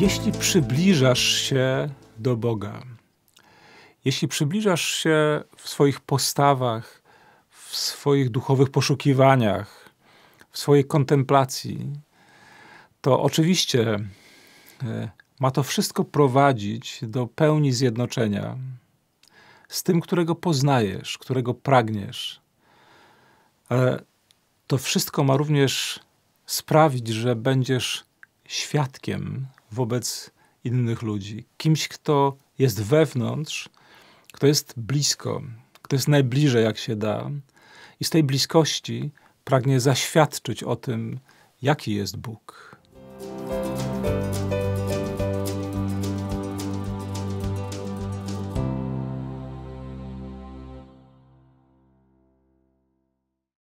Jeśli przybliżasz się do Boga, jeśli przybliżasz się w swoich postawach, w swoich duchowych poszukiwaniach, w swojej kontemplacji, to oczywiście e, ma to wszystko prowadzić do pełni zjednoczenia z tym, którego poznajesz, którego pragniesz. Ale to wszystko ma również sprawić, że będziesz świadkiem wobec innych ludzi, kimś, kto jest wewnątrz, kto jest blisko, kto jest najbliżej, jak się da, i z tej bliskości pragnie zaświadczyć o tym, jaki jest Bóg.